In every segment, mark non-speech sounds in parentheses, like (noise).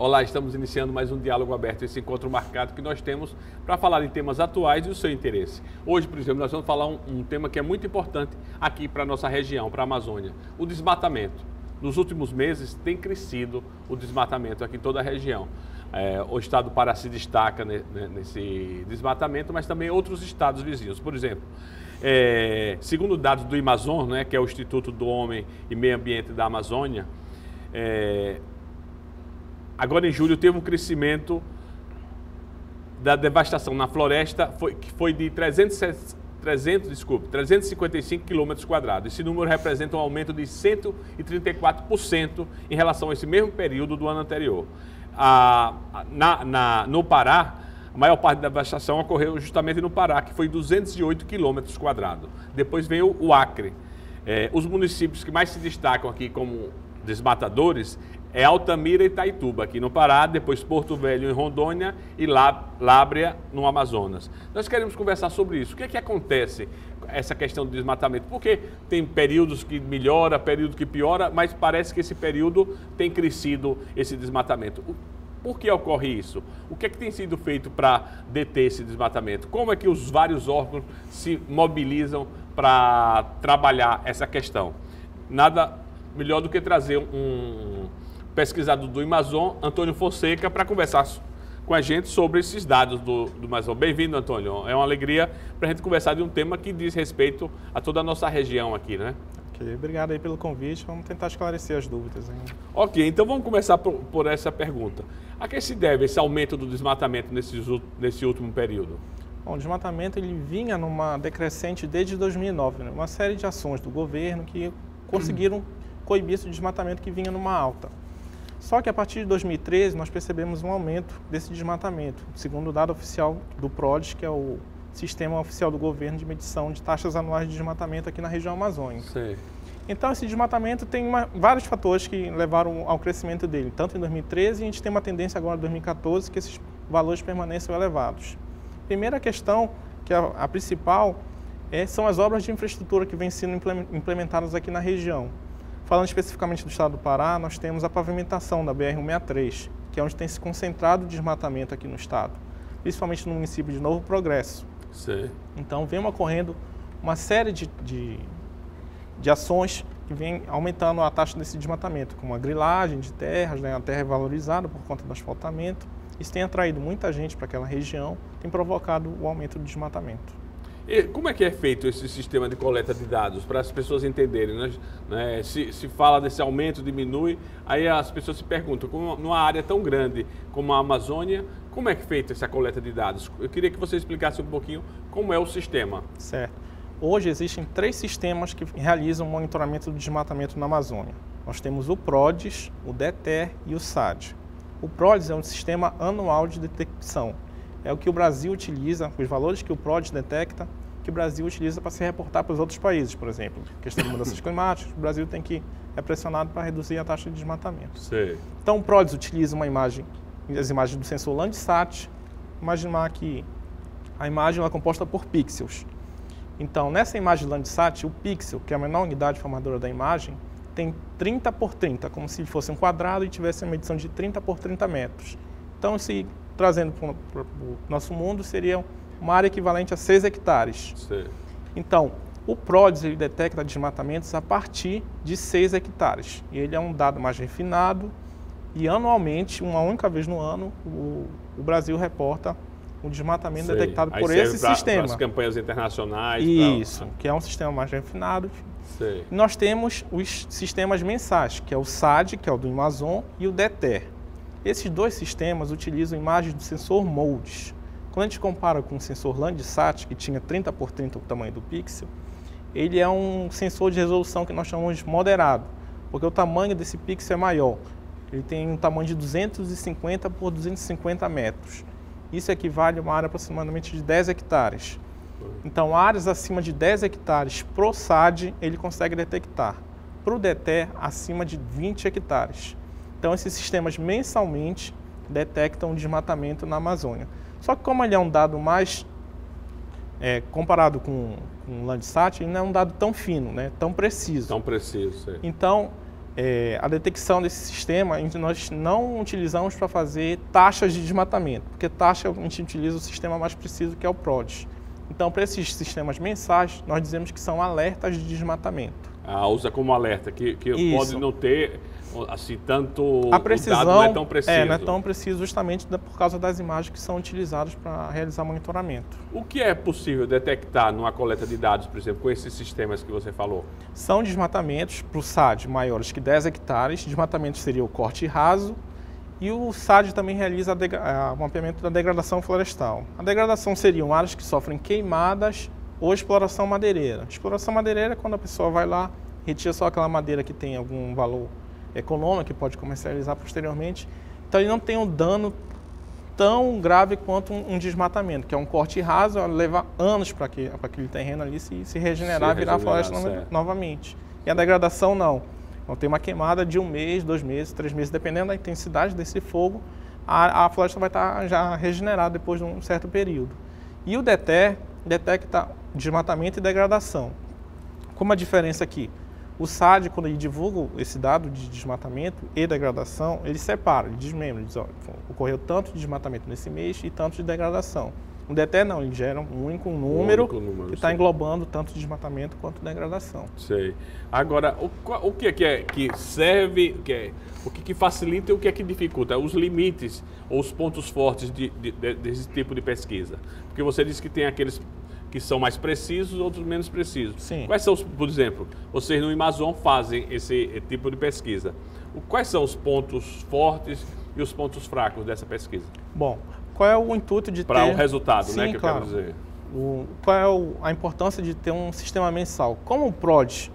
Olá, estamos iniciando mais um diálogo aberto, esse encontro marcado que nós temos para falar em temas atuais e o seu interesse. Hoje, por exemplo, nós vamos falar um, um tema que é muito importante aqui para a nossa região, para a Amazônia, o desmatamento. Nos últimos meses tem crescido o desmatamento aqui em toda a região. É, o estado do Pará se destaca nesse desmatamento, mas também outros estados vizinhos. Por exemplo, é, segundo dados do Amazon, né, que é o Instituto do Homem e Meio Ambiente da Amazônia, é, Agora em julho teve um crescimento da devastação na floresta foi, que foi de 300, 300, desculpe, 355 quilômetros quadrados. Esse número representa um aumento de 134% em relação a esse mesmo período do ano anterior. A, na, na, no Pará, a maior parte da devastação ocorreu justamente no Pará, que foi 208 quilômetros quadrados. Depois veio o Acre. É, os municípios que mais se destacam aqui como desmatadores é Altamira e Itaituba, aqui no Pará, depois Porto Velho em Rondônia e Lábrea no Amazonas. Nós queremos conversar sobre isso. O que é que acontece essa questão do desmatamento? Porque tem períodos que melhora, período que piora, mas parece que esse período tem crescido esse desmatamento. Por que ocorre isso? O que é que tem sido feito para deter esse desmatamento? Como é que os vários órgãos se mobilizam para trabalhar essa questão? Nada melhor do que trazer um, pesquisador do Amazon, Antônio Fonseca, para conversar com a gente sobre esses dados do, do Amazon. Bem-vindo, Antônio. É uma alegria para a gente conversar de um tema que diz respeito a toda a nossa região aqui, né? Ok, obrigado aí pelo convite. Vamos tentar esclarecer as dúvidas. Hein? Ok, então vamos começar por, por, essa pergunta. A que se deve esse aumento do desmatamento nesse, nesse último período? Bom, o desmatamento ele vinha numa decrescente desde 2009, né? uma série de ações do governo que conseguiram coibir esse desmatamento que vinha numa alta. Só que a partir de 2013 nós percebemos um aumento desse desmatamento, segundo o dado oficial do PRODES, que é o Sistema Oficial do Governo de Medição de Taxas Anuais de Desmatamento aqui na região amazônica. Sim. Então esse desmatamento tem uma, vários fatores que levaram ao crescimento dele, tanto em 2013 e a gente tem uma tendência agora em 2014 que esses valores permaneçam elevados. Primeira questão, que é a, a principal, é, são as obras de infraestrutura que vêm sendo implementadas aqui na região. Falando especificamente do estado do Pará, nós temos a pavimentação da BR-163, que é onde tem se concentrado o desmatamento aqui no estado, principalmente no município de Novo Progresso. Sim. Então, vem ocorrendo uma série de, de, de ações que vem aumentando a taxa desse desmatamento, como a grilagem de terras, né, a terra é valorizada por conta do asfaltamento. Isso tem atraído muita gente para aquela região, tem provocado o aumento do desmatamento. E como é que é feito esse sistema de coleta de dados para as pessoas entenderem? Né? né? Se, se fala desse aumento, diminui, aí as pessoas se perguntam, como numa área tão grande como a Amazônia, como é que é feita essa coleta de dados? Eu queria que você explicasse um pouquinho como é o sistema. Certo. Hoje existem três sistemas que realizam o monitoramento do desmatamento na Amazônia. Nós temos o PRODES, o DETER e o SAD. O PRODES é um sistema anual de detecção. É o que o Brasil utiliza, os valores que o PRODES detecta que o Brasil utiliza para se reportar para os outros países, por exemplo. Questão de mudanças (laughs) climáticas, o Brasil tem que é pressionado para reduzir a taxa de desmatamento. Então, o PRODES utiliza uma imagem, as imagens do sensor Landsat. Imaginar que a imagem é composta por pixels. Então, nessa imagem Landsat, o pixel, que é a menor unidade formadora da imagem, tem 30 por 30, como se fosse um quadrado e tivesse uma medição de 30 por 30 metros. Então, se trazendo para o nosso mundo, seria uma área equivalente a 6 hectares. Sim. Então, o PRODES ele detecta desmatamentos a partir de 6 hectares. E ele é um dado mais refinado e anualmente, uma única vez no ano, o, o Brasil reporta um desmatamento Sei. detectado Aí por esse pra, sistema. Para as campanhas internacionais. Isso, pra... que é um sistema mais refinado. Sei. Nós temos os sistemas mensais, que é o SAD, que é o do Amazon, e o DETER. Esses dois sistemas utilizam imagens do sensor MOLDES. Quando a gente compara com o sensor Landsat, que tinha 30 por 30 o tamanho do pixel, ele é um sensor de resolução que nós chamamos de moderado, porque o tamanho desse pixel é maior. Ele tem um tamanho de 250 por 250 metros. Isso equivale a uma área aproximadamente de 10 hectares. Então, áreas acima de 10 hectares pro SAD, ele consegue detectar. Para o DETER, acima de 20 hectares. Então, esses sistemas mensalmente detectam desmatamento na Amazônia. Só que como ele é um dado mais, é, comparado com, com o Landsat, ele não é um dado tão fino, né? tão preciso. Tão preciso, sim. Então, é, a detecção desse sistema nós não utilizamos para fazer taxas de desmatamento, porque taxa a gente utiliza o sistema mais preciso que é o PRODES. Então, para esses sistemas mensais, nós dizemos que são alertas de desmatamento. Ah, usa como alerta, que, que pode não ter assim tanto a precisão não é tão preciso. É, não é tão preciso justamente por causa das imagens que são utilizadas para realizar monitoramento. O que é possível detectar numa coleta de dados, por exemplo, com esses sistemas que você falou? São desmatamentos para o SAD maiores que 10 hectares. Desmatamento seria o corte raso e o SAD também realiza o mapeamento da degradação florestal. A degradação seriam áreas que sofrem queimadas ou exploração madeireira. Exploração madeireira é quando a pessoa vai lá, retira só aquela madeira que tem algum valor econômico, que pode comercializar posteriormente. Então ele não tem um dano tão grave quanto um, um desmatamento, que é um corte raso, leva anos para que, aquele terreno ali se, se regenerar, se virar floresta no, novamente. E a degradação não. Então tem uma queimada de um mês, dois meses, três meses, dependendo da intensidade desse fogo, a, a floresta vai estar tá já regenerada depois de um certo período. E o DETER detecta desmatamento e degradação. Como a diferença aqui? O SAD, quando ele divulga esse dado de desmatamento e degradação, ele separa, ele desmembra, diz, ó, ocorreu tanto de desmatamento nesse mês e tanto de degradação. O DETE não, ele gera um único número, um único número que está englobando tanto desmatamento quanto degradação. Sei. Agora, o, o que é que, é, que serve, que é, o que, que, facilita e o que é que dificulta? Os limites ou os pontos fortes de, de, de, desse tipo de pesquisa. Porque você disse que tem aqueles que são mais precisos, outros menos precisos. Sim. Quais são os, por exemplo, vocês no Amazon fazem esse tipo de pesquisa. Quais são os pontos fortes e os pontos fracos dessa pesquisa? Bom, qual é o intuito de Para ter... o resultado, né, Sim, né, que claro. eu quero dizer. O, qual é o, a importância de ter um sistema mensal? Como o PROD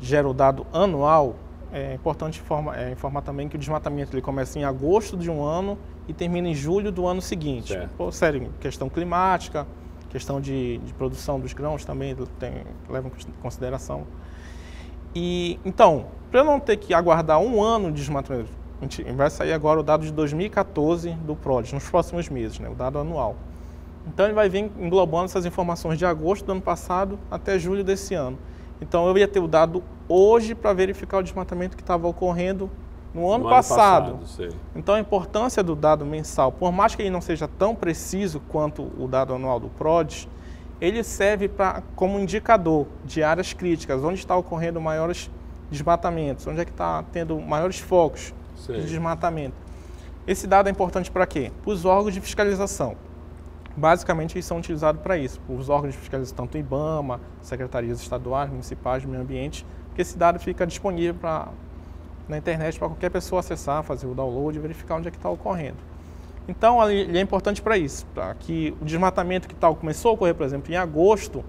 gera o dado anual, é importante informar, é, informar também que o desmatamento ele começa em agosto de um ano e termina em julho do ano seguinte. Certo. Por sério, questão climática, questão de, de produção dos grãos também tem, leva em consideração. E então, para eu não ter que aguardar um ano de desmatamento, a gente vai sair agora o dado de 2014 do PRODES, nos próximos meses, né, o dado anual. Então ele vai vir englobando essas informações de agosto do ano passado até julho desse ano. Então eu ia ter o dado hoje para verificar o desmatamento que estava ocorrendo no ano, no passado. ano passado. Então a importância do dado mensal, por mais que ele não seja tão preciso quanto o dado anual do PRODES, ele serve pra, como indicador de áreas críticas, onde está ocorrendo maiores desmatamentos, onde é que está tendo maiores focos de desmatamento. Esse dado é importante para quê? Para os órgãos de fiscalização. Basicamente, eles são utilizados para isso, os órgãos de fiscalização, tanto IBAMA, secretarias estaduais, municipais meio ambiente, porque esse dado fica disponível para na internet para qualquer pessoa acessar, fazer o download e verificar onde é que está ocorrendo. Então, ele é importante para isso, para que o desmatamento que tal começou a ocorrer, por exemplo, em agosto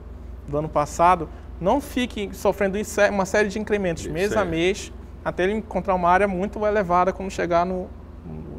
do ano passado, não fique sofrendo uma série de incrementos isso mês é. a mês, até ele encontrar uma área muito elevada quando chegar no,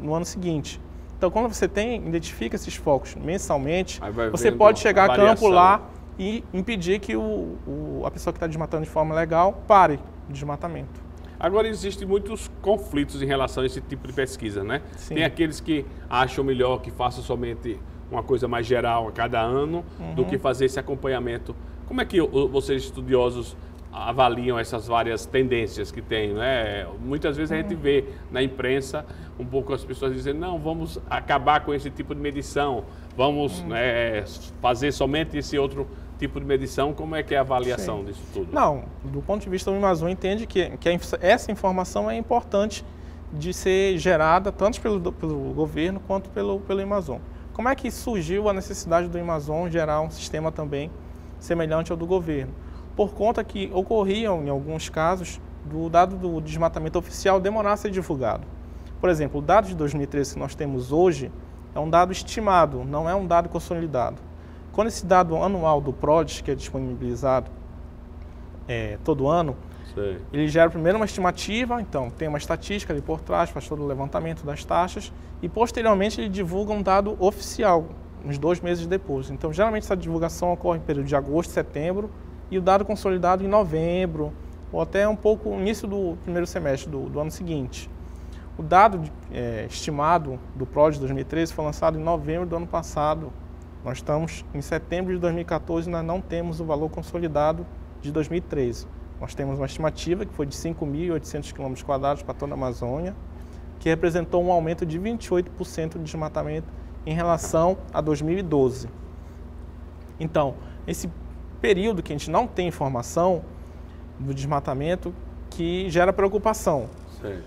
no ano seguinte. Então, quando você tem, identifica esses focos mensalmente, você pode chegar a, a campo lá e impedir que o, o, a pessoa que está desmatando de forma legal pare o desmatamento. Agora, existem muitos conflitos em relação a esse tipo de pesquisa, né? Sim. Tem aqueles que acham melhor que faça somente uma coisa mais geral a cada ano uhum. do que fazer esse acompanhamento. Como é que vocês, estudiosos, avaliam essas várias tendências que tem, né? Muitas vezes a gente uhum. vê na imprensa um pouco as pessoas dizendo, não, vamos acabar com esse tipo de medição, vamos uhum. é, fazer somente esse outro tipo de medição, como é que é a avaliação Sim. disso tudo? Não, do ponto de vista do Amazon, entende que, que essa informação é importante de ser gerada tanto pelo, pelo governo quanto pelo, pelo Amazon. Como é que surgiu a necessidade do Amazon gerar um sistema também semelhante ao do governo? Por conta que ocorriam, em alguns casos, do dado do desmatamento oficial demorar a ser divulgado. Por exemplo, o dado de 2013 que nós temos hoje é um dado estimado, não é um dado consolidado. Quando esse dado anual do PRODES, que é disponibilizado é, todo ano, Sei. ele gera primeiro uma estimativa, então tem uma estatística ali por trás, faz todo o levantamento das taxas, e posteriormente ele divulga um dado oficial, uns dois meses depois. Então, geralmente essa divulgação ocorre em período de agosto, setembro, e o dado consolidado em novembro, ou até um pouco início do primeiro semestre do, do ano seguinte. O dado é, estimado do PRODES 2013 foi lançado em novembro do ano passado, nós estamos em setembro de 2014 e nós não temos o valor consolidado de 2013. nós temos uma estimativa que foi de 5.800 km quadrados para toda a Amazônia, que representou um aumento de 28% de desmatamento em relação a 2012. Então, esse período que a gente não tem informação do desmatamento que gera preocupação.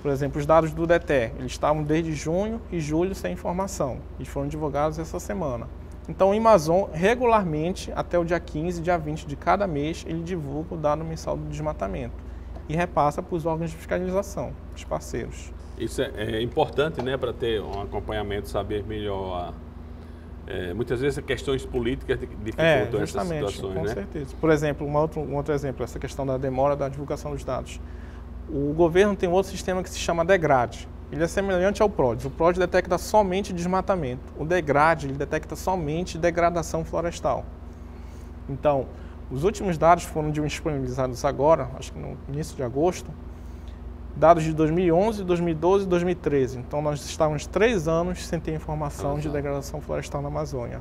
Por exemplo, os dados do DETER, eles estavam desde junho e julho sem informação. Eles foram divulgados essa semana. Então, o Amazon, regularmente, até o dia 15, dia 20 de cada mês, ele divulga o dado mensal do desmatamento e repassa para os órgãos de fiscalização, os parceiros. Isso é, é importante, né, para ter um acompanhamento, saber melhor a, é, muitas vezes questões políticas dificultam é, essas situações, com né? certeza. Por exemplo, um outro, um outro exemplo, essa questão da demora da divulgação dos dados. O governo tem um outro sistema que se chama DEGRADE. Ele é semelhante ao PRODES. O PRODES detecta somente desmatamento. O DEGRADE ele detecta somente degradação florestal. Então, os últimos dados foram disponibilizados agora, acho que no início de agosto, dados de 2011, 2012 e 2013. Então, nós estávamos três anos sem ter informação de degradação florestal na Amazônia.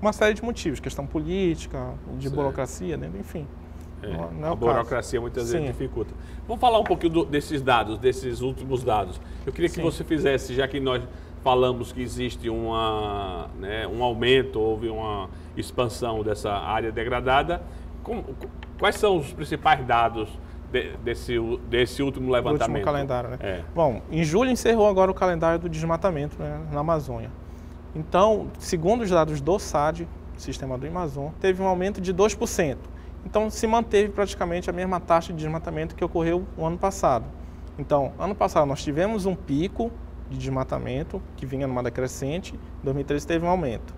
Uma série de motivos, questão política, de burocracia, né? enfim. É, não é a burocracia muitas vezes Sim. dificulta. Vamos falar um pouquinho do, desses dados, desses últimos dados. Eu queria que Sim. você fizesse, já que nós falamos que existe uma, né, um aumento, houve uma expansão dessa área degradada, quais são os principais dados de, desse, desse último levantamento? último calendário, né? É. Bom, em julho encerrou agora o calendário do desmatamento né, na Amazônia. Então, segundo os dados do SAD, Sistema do Amazon, teve um aumento de 2%. Então, se manteve praticamente a mesma taxa de desmatamento que ocorreu no ano passado. Então, ano passado nós tivemos um pico de desmatamento que vinha numa decrescente, em 2013 teve um aumento.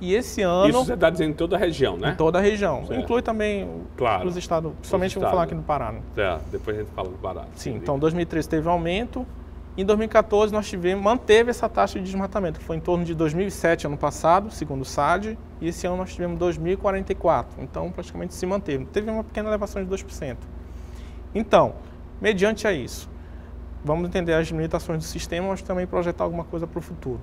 E esse ano. Isso você está dizendo em toda a região, né? Em toda a região. Certo. Inclui também claro. os estados, principalmente eu vou falar aqui no Pará. Né? É, depois a gente fala do Pará. Sim, então 2013 teve um aumento. Em 2014 nós tivemos, manteve essa taxa de desmatamento, que foi em torno de 2007 ano passado, segundo o SAD, e esse ano nós tivemos 2044. Então praticamente se manteve. Teve uma pequena elevação de 2%. Então, mediante a isso, vamos entender as limitações do sistema, mas também projetar alguma coisa para o futuro.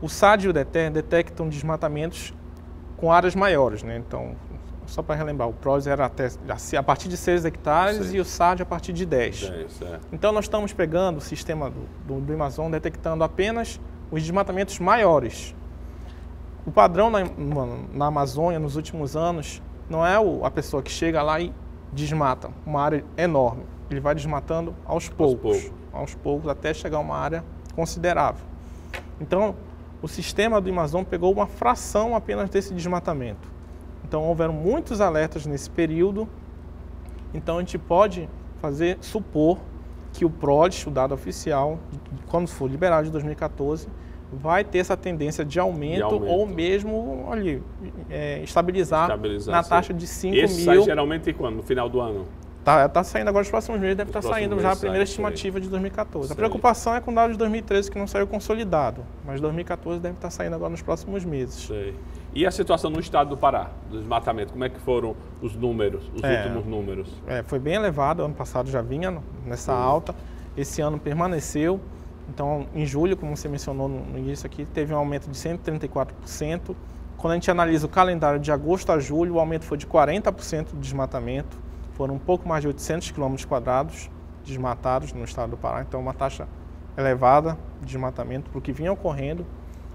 O SAD e o DETER detectam desmatamentos com áreas maiores, né? Então, só para relembrar, o PROS era até, a partir de 6 hectares Sim. e o SAD a partir de 10. 10 é. Então, nós estamos pegando o sistema do, do, do Amazon detectando apenas os desmatamentos maiores. O padrão na, na Amazônia nos últimos anos não é o, a pessoa que chega lá e desmata uma área enorme. Ele vai desmatando aos poucos, aos poucos, aos poucos até chegar a uma área considerável. Então, o sistema do Amazon pegou uma fração apenas desse desmatamento. Então houveram muitos alertas nesse período. Então a gente pode fazer supor que o PRODES, o dado oficial, quando for liberado de 2014, vai ter essa tendência de aumento, de aumento. ou mesmo ali, é, estabilizar, estabilizar, na taxa de 5 Esse mil. Sai geralmente quando? No final do ano? Tá, tá saindo agora nos próximos meses, deve estar tá saindo já a primeira estimativa de 2014. Sei. A preocupação é com o dado de 2013 que não saiu consolidado, mas 2014 deve estar tá saindo agora nos próximos meses. Sei. E a situação no estado do Pará, do desmatamento, como é que foram os números, os é, últimos números? É, foi bem elevado, ano passado já vinha nessa Sim. alta, esse ano permaneceu. Então, em julho, como você mencionou no início aqui, teve um aumento de 134%. Quando a gente analisa o calendário de agosto a julho, o aumento foi de 40% de desmatamento foram um pouco mais de 800 quilômetros quadrados desmatados no estado do Pará, então uma taxa elevada de desmatamento para o que vinha ocorrendo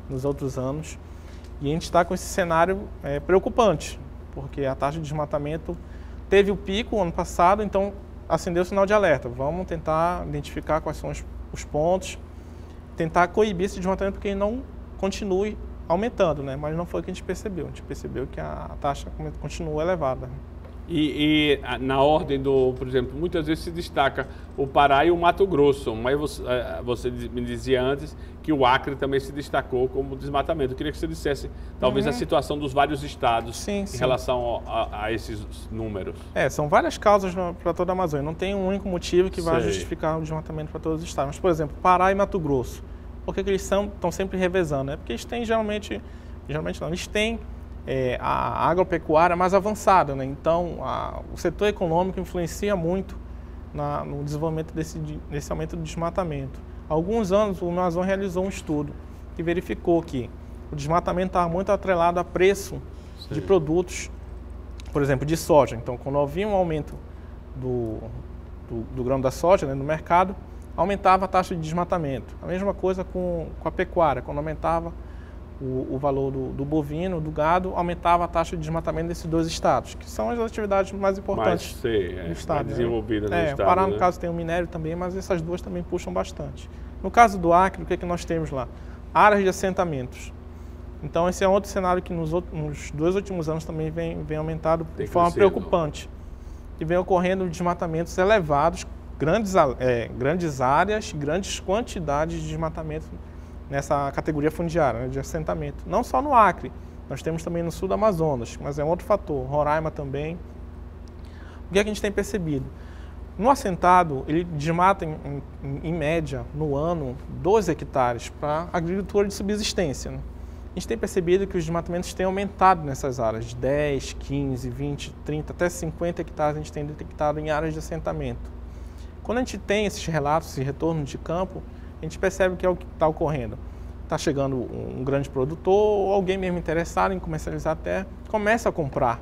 nos outros anos. E a gente está com esse cenário é, preocupante, porque a taxa de desmatamento teve o pico ano passado, então acendeu o sinal de alerta. Vamos tentar identificar quais são os, os pontos, tentar coibir esse desmatamento porque ele não continue aumentando, né? mas não foi o que a gente percebeu. A gente percebeu que a taxa continua elevada. E, e, na ordem do, por exemplo, muitas vezes se destaca o Pará e o Mato Grosso, mas você, eh, você me dizia antes que o Acre também se destacou como desmatamento. Eu queria que você dissesse talvez uhum. a situação dos vários estados sim, em sim. relação a, a, esses números. É, são várias causas para toda a Amazônia. Não tem um único motivo que vai justificar o desmatamento para todos os estados. Mas, por exemplo, Pará e Mato Grosso. Por que, que eles estão sempre revezando? É porque eles têm geralmente, geralmente não, eles têm é, a agropecuária mais avançada. Né? Então, a, o setor econômico influencia muito na, no desenvolvimento desse, desse aumento do desmatamento. Há alguns anos, o Amazon realizou um estudo que verificou que o desmatamento estava muito atrelado a preço Sim. de produtos, por exemplo, de soja. Então, quando havia um aumento do, do, do grão da soja né, no mercado, aumentava a taxa de desmatamento. A mesma coisa com, com a pecuária, quando aumentava o, o valor do, do, bovino, do gado, aumentava a taxa de desmatamento desses dois estados, que são as atividades mais importantes mais, sim, é, do estado. Mais desenvolvidas né? no é, estado. O Pará, né? no caso, tem o minério também, mas essas duas também puxam bastante. No caso do Acre, o que, é que nós temos lá? Áreas de assentamentos. Então, esse é outro cenário que nos, nos dois últimos anos também vem, vem aumentado de forma preocupante. E vem ocorrendo desmatamentos elevados, grandes, é, grandes áreas, grandes quantidades de desmatamento nessa categoria fundiária, né, de assentamento. Não só no Acre, nós temos também no sul do Amazonas, mas é um outro fator, Roraima também. O que, é que a gente tem percebido? No assentado, ele desmata em, em, em média, no ano, 12 hectares para agricultura de subsistência. Né? A gente tem percebido que os desmatamentos têm aumentado nessas áreas, de 10, 15, 20, 30, até 50 hectares a gente tem detectado em áreas de assentamento. Quando a gente tem esses relatos, esse retorno de campo, a gente percebe que é o que está ocorrendo. Está chegando um grande produtor ou alguém mesmo interessado em comercializar até, começa a comprar,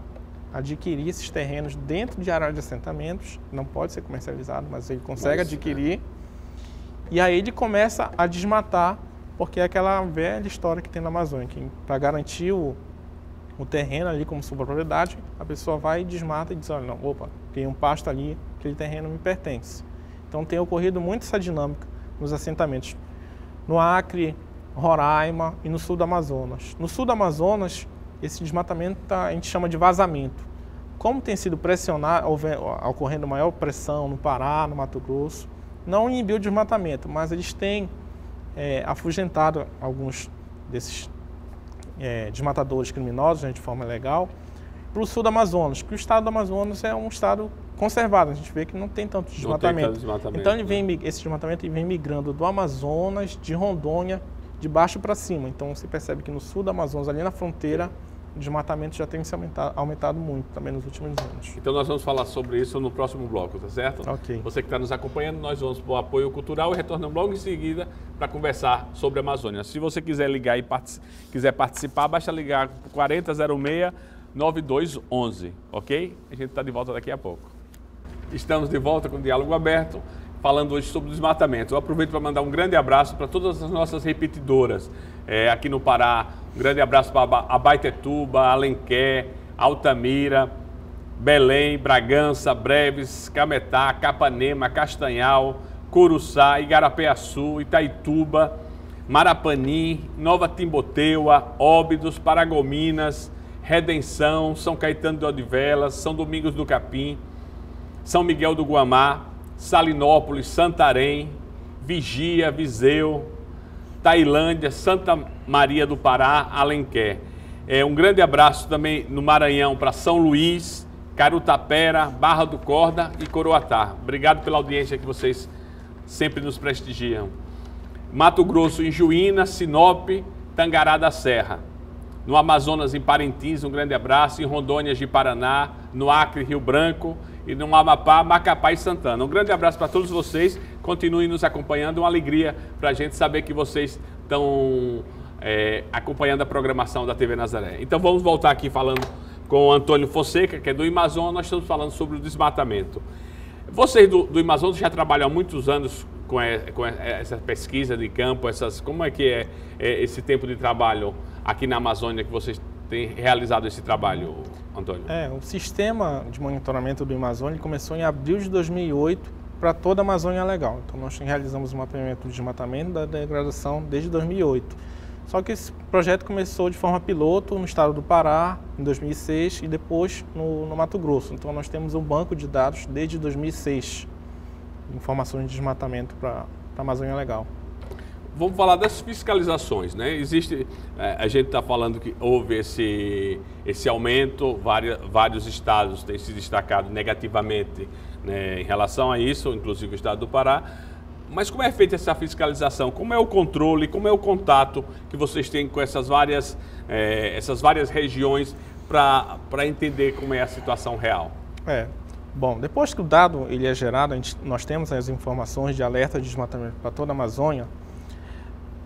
adquirir esses terrenos dentro de áreas de assentamentos, não pode ser comercializado, mas ele consegue mas, adquirir. É. E aí ele começa a desmatar, porque é aquela velha história que tem na Amazônia, que para garantir o, o terreno ali como sua propriedade, a pessoa vai e desmata e diz, olha, não, opa, tem um pasto ali, aquele terreno me pertence. Então tem ocorrido muito essa dinâmica nos assentamentos no Acre, Roraima e no sul do Amazonas. No sul do Amazonas, esse desmatamento tá, a gente chama de vazamento. Como tem sido pressionado, ocorrendo maior pressão no Pará, no Mato Grosso, não inibiu o desmatamento, mas eles têm é, afugentado alguns desses é, desmatadores criminosos né, de forma legal para o sul do Amazonas, que o estado do Amazonas é um estado conservado. A gente vê que não tem tanto desmatamento. Tem tanto desmatamento então ele vem, né? esse desmatamento ele vem migrando do Amazonas, de Rondônia, de baixo para cima. Então você percebe que no sul do Amazonas, ali na fronteira, o desmatamento já tem se aumentado, aumentado, muito também nos últimos anos. Então nós vamos falar sobre isso no próximo bloco, tá certo? Ok. Você que está nos acompanhando, nós vamos para o apoio cultural e retornamos logo em seguida para conversar sobre a Amazônia. Se você quiser ligar e quiser participar, basta ligar 4006 9211, ok? A gente está de volta daqui a pouco. Estamos de volta com o Diálogo Aberto, falando hoje sobre desmatamento. Eu aproveito para mandar um grande abraço para todas as nossas repetidoras é, aqui no Pará. Um grande abraço para Abaitetuba, Alenquer, Altamira, Belém, Bragança, Breves, Cametá, Capanema, Castanhal, Curuçá, Igarapé-Açu, Itaituba, Marapani, Nova Timboteua, Óbidos, Paragominas, Redenção, São Caetano de Odivelas, São Domingos do Capim, são Miguel do Guamá, Salinópolis, Santarém, Vigia, Viseu, Tailândia, Santa Maria do Pará, Alenquer. É, um grande abraço também no Maranhão para São Luís, Carutapera, Barra do Corda e Coroatá. Obrigado pela audiência que vocês sempre nos prestigiam. Mato Grosso, em Juína, Sinop, Tangará da Serra. No Amazonas, em Parintins, um grande abraço. Em Rondônia, de Paraná. No Acre, Rio Branco e no Amapá, Macapá e Santana. Um grande abraço para todos vocês, continuem nos acompanhando, uma alegria para a gente saber que vocês estão é, acompanhando a programação da TV Nazaré. Então vamos voltar aqui falando com o Antônio Fonseca, que é do Amazonas, nós estamos falando sobre o desmatamento. Vocês do, do Amazonas já trabalham há muitos anos com, com, essa pesquisa de campo, essas, como é que é, é esse tempo de trabalho aqui na Amazônia que vocês têm realizado esse trabalho? Antônio? É, o sistema de monitoramento do Amazônia começou em abril de 2008 para toda a Amazônia Legal. Então nós realizamos o mapeamento de desmatamento da degradação desde 2008. Só que esse projeto começou de forma piloto no estado do Pará, em 2006, e depois no, no Mato Grosso. Então nós temos um banco de dados desde 2006, informações de desmatamento para a Amazônia Legal. Vamos falar das fiscalizações, né? Existe, é, a gente está falando que houve esse, esse aumento, vários, vários estados têm se destacado negativamente né, em relação a isso, inclusive o estado do Pará. Mas como é feita essa fiscalização? Como é o controle? Como é o contato que vocês têm com essas várias, é, essas várias regiões para entender como é a situação real? É, Bom, depois que o dado ele é gerado, gente, nós temos as informações de alerta de desmatamento para toda a Amazônia,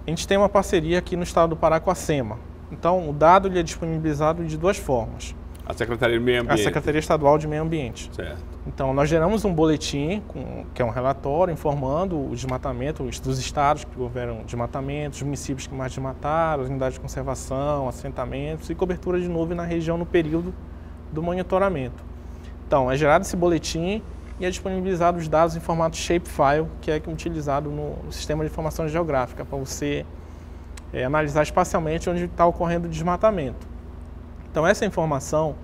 a gente tem uma parceria aqui no estado do Pará com a SEMA. Então, o dado ele é disponibilizado de duas formas. A Secretaria de Meio Ambiente. A Secretaria Estadual de Meio Ambiente. Certo. Então, nós geramos um boletim, com, que é um relatório informando o desmatamento dos estados que houveram desmatamento, os municípios que mais desmataram, as unidades de conservação, assentamentos e cobertura de nuvem na região no período do monitoramento. Então, é gerado esse boletim e é disponibilizado os dados em formato shapefile, que é utilizado no, sistema de informação geográfica, para você é, analisar espacialmente onde está ocorrendo o desmatamento. Então, essa informação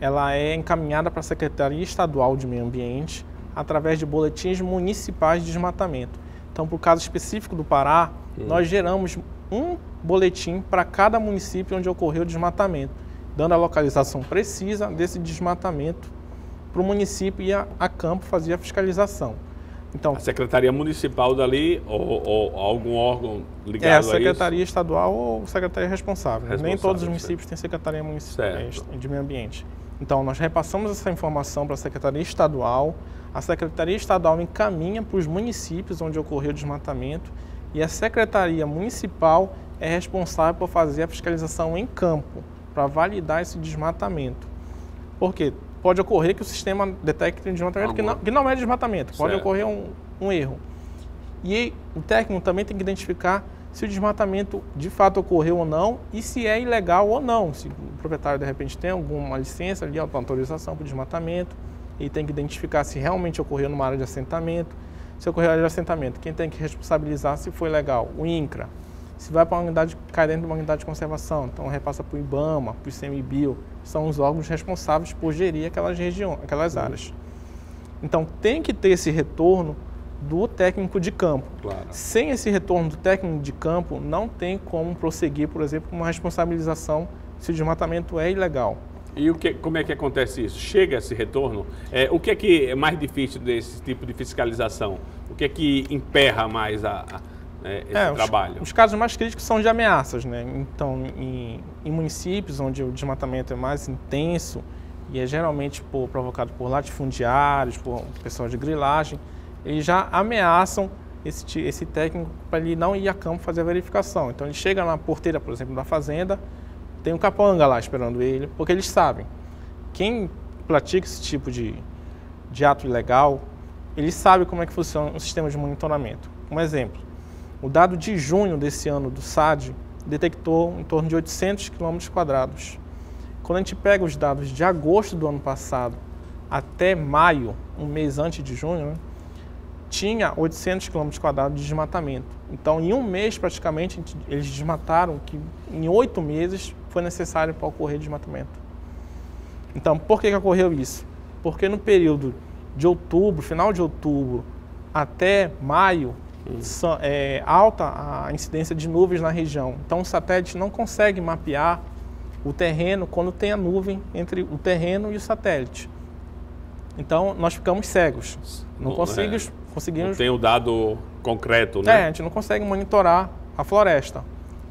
ela é encaminhada para a Secretaria Estadual de Meio Ambiente através de boletins municipais de desmatamento. Então, para o caso específico do Pará, hum. nós geramos um boletim para cada município onde ocorreu o desmatamento, dando a localização precisa desse desmatamento para o município ir a, campo fazer a fiscalização. Então, a Secretaria Municipal dali ou, ou algum órgão ligado é, a isso? É, a Secretaria Estadual ou Secretaria responsável. responsável Nem todos os municípios têm Secretaria Municipal de Meio Ambiente. Então, nós repassamos essa informação para a Secretaria Estadual, a Secretaria Estadual encaminha para os municípios onde ocorreu o desmatamento e a Secretaria Municipal é responsável por fazer a fiscalização em campo, para validar esse desmatamento. Por quê? Pode ocorrer que o sistema detecte um desmatamento que não, que não, é desmatamento, pode certo. ocorrer um, um erro. E o técnico também tem que identificar se o desmatamento de fato ocorreu ou não e se é ilegal ou não. Se o proprietário de repente tem alguma licença ali, alguma autorização para o desmatamento, ele tem que identificar se realmente ocorreu numa área de assentamento. Se ocorreu área de assentamento, quem tem que responsabilizar se foi legal? O INCRA. Se vai para uma unidade, cai dentro de uma unidade de conservação, então repassa para o IBAMA, para o ICMBio, são os órgãos responsáveis por gerir aquelas regiões, aquelas uhum. áreas. Então tem que ter esse retorno do técnico de campo. Claro. Sem esse retorno do técnico de campo, não tem como prosseguir, por exemplo, uma responsabilização se o desmatamento é ilegal. E o que, como é que acontece isso? Chega esse retorno? É, o que é que é mais difícil desse tipo de fiscalização? O que é que emperra mais a, a né, esse é, trabalho? Os, os, casos mais críticos são de ameaças, né? Então, em, em, municípios onde o desmatamento é mais intenso e é geralmente por, provocado por latifundiários, por pessoal de grilagem, eles já ameaçam esse, esse técnico para ele não ir a campo fazer a verificação. Então, ele chega na porteira, por exemplo, da fazenda, tem um capanga lá esperando ele, porque eles sabem. Quem pratica esse tipo de, de ato ilegal, ele sabe como é que funciona o sistema de monitoramento. Um exemplo, o dado de junho desse ano do SAD detectou em torno de 800 km quadrados. Quando a gente pega os dados de agosto do ano passado até maio, um mês antes de junho, né, tinha 800 km quadrados de desmatamento. Então, em um mês, praticamente, eles desmataram que em oito meses foi necessário para ocorrer desmatamento. Então, por que, que ocorreu isso? Porque no período de outubro, final de outubro, até maio, é, alta a incidência de nuvens na região. Então o satélite não consegue mapear o terreno quando tem a nuvem entre o terreno e o satélite. Então nós ficamos cegos. Não, não conseguimos, é, conseguimos. Não tem o dado concreto, né? É, a gente não consegue monitorar a floresta.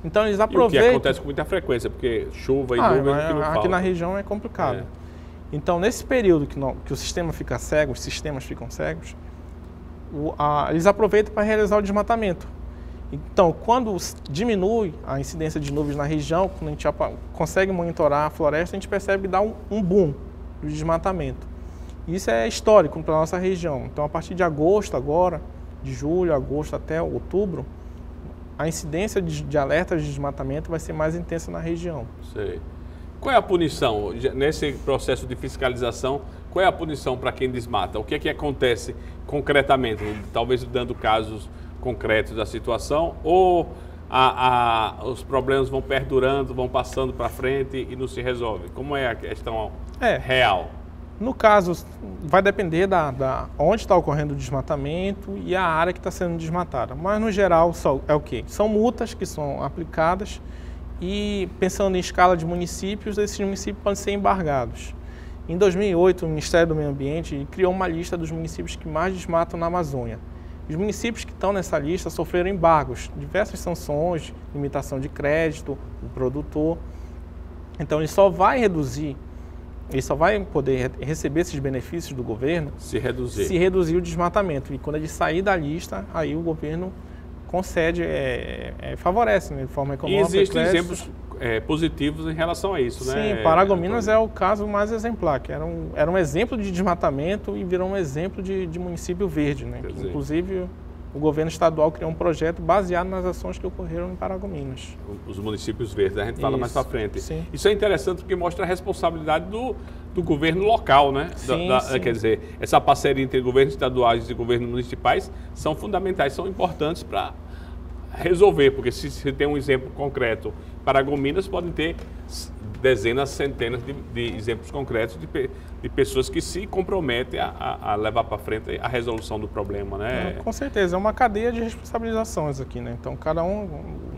Então eles aproveitam. E o que acontece com muita frequência, porque chuva e ah, nuvem é, aqui, aqui na região é complicado. É. Então nesse período que, não, que o sistema fica cego, os sistemas ficam cegos, a, eles aproveitam para realizar o desmatamento. Então, quando diminui a incidência de nuvens na região, quando a gente consegue monitorar a floresta, a gente percebe dá um, um boom do desmatamento. Isso é histórico para a nossa região. Então, a partir de agosto agora, de julho, agosto até outubro, a incidência de, de alertas de desmatamento vai ser mais intensa na região. Sei. Qual é a punição nesse processo de fiscalização? Qual é a punição para quem desmata? O que é que acontece concretamente? Talvez dando casos concretos da situação ou a, a, os problemas vão perdurando, vão passando para frente e não se resolve? Como é a questão é, real? No caso, vai depender da, da onde está ocorrendo o desmatamento e a área que está sendo desmatada. Mas, no geral, só, é o quê? São multas que são aplicadas e, pensando em escala de municípios, esses municípios podem ser embargados. Em 2008, o Ministério do Meio Ambiente criou uma lista dos municípios que mais desmatam na Amazônia. Os municípios que estão nessa lista sofreram embargos, diversas sanções, limitação de crédito, o produtor. Então, ele só vai reduzir, ele só vai poder receber esses benefícios do governo se reduzir, se reduzir o desmatamento. E quando ele sair da lista, aí o governo concede, é, é, favorece né, de forma econômica. E existem exemplos é, positivos em relação a isso, Sim, né? Sim, Paragominas é o caso mais exemplar, que era um, era um exemplo de desmatamento e virou um exemplo de, de município verde, né? Que, inclusive o governo estadual criou um projeto baseado nas ações que ocorreram em Paragominas. Os municípios verdes, a gente fala Isso, mais para frente. Sim. Isso é interessante porque mostra a responsabilidade do, do governo local, né? Sim, da, sim. Quer dizer, essa parceria entre governos estaduais e governos municipais são fundamentais, são importantes para resolver, porque se, se tem um exemplo concreto, Paragominas podem ter dezenas, centenas de, de exemplos concretos de, de, pessoas que se comprometem a, a levar para frente a resolução do problema, né? É, com certeza, é uma cadeia de responsabilizações aqui, né? Então, cada um,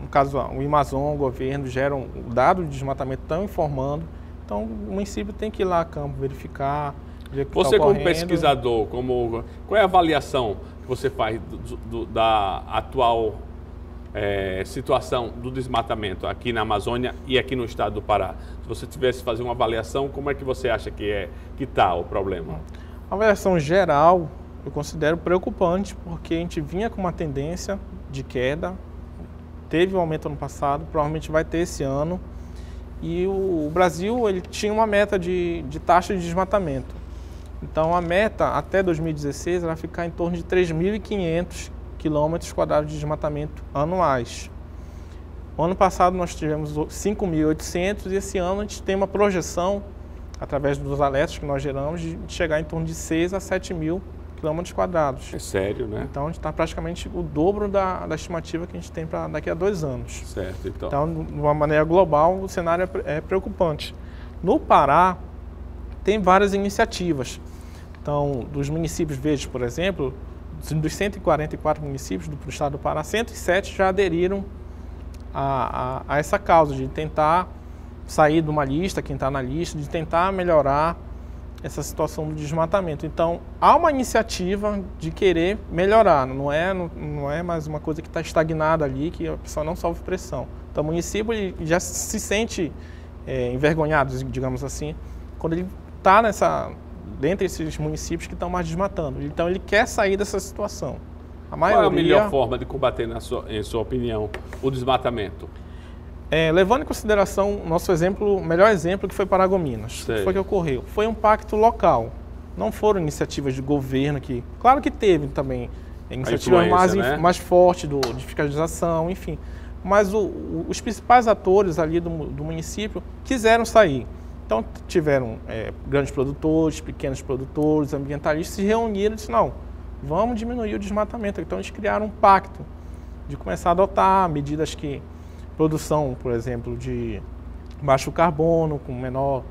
no caso, o Amazon, o governo, geram um dado de desmatamento tão informando, então o município tem que ir lá a campo, verificar, ver o que tá Você tá como pesquisador, como, qual é a avaliação que você faz do, do, da atual é, situação do desmatamento aqui na Amazônia e aqui no estado do Pará? Se você tivesse fazer uma avaliação, como é que você acha que é que está o problema? A avaliação geral eu considero preocupante porque a gente vinha com uma tendência de queda, teve um aumento ano passado, provavelmente vai ter esse ano. E o, o Brasil ele tinha uma meta de, de taxa de desmatamento. Então a meta até 2016 vai ficar em torno de 3.500 quilômetros quadrados de desmatamento anuais. O ano passado nós tivemos 5.800 e esse ano a gente tem uma projeção, através dos alertas que nós geramos, de chegar em torno de 6 a 7 mil quilômetros quadrados. É sério, né? Então a gente está praticamente o dobro da, da estimativa que a gente tem para daqui a dois anos. Certo, então. Então, de uma maneira global, o cenário é, é preocupante. No Pará, tem várias iniciativas. Então, dos municípios verdes, por exemplo, dos 144 municípios do, do estado do Pará, 107 já aderiram a, a, a essa causa de tentar sair de uma lista, quem está na lista, de tentar melhorar essa situação do desmatamento. Então, há uma iniciativa de querer melhorar, não é, não, não é mais uma coisa que está estagnada ali, que a pessoa não sofre pressão. Então, o município já se sente é, envergonhado, digamos assim, quando ele está nessa dentre esses municípios que estão mais desmatando. Então ele quer sair dessa situação. A maioria, Qual é a melhor forma de combater, na sua, em sua opinião, o desmatamento? É, levando em consideração o nosso exemplo, melhor exemplo que foi Paragominas. O que foi que ocorreu? Foi um pacto local. Não foram iniciativas de governo que. Claro que teve também iniciativas mais, né? mais fortes do, de fiscalização, enfim. Mas o, o, os principais atores ali do, do município quiseram sair. Então tiveram é, grandes produtores, pequenos produtores, ambientalistas se reuniram e disseram, não, vamos diminuir o desmatamento. Então eles criaram um pacto de começar a adotar medidas que produção, por exemplo, de baixo carbono, com menor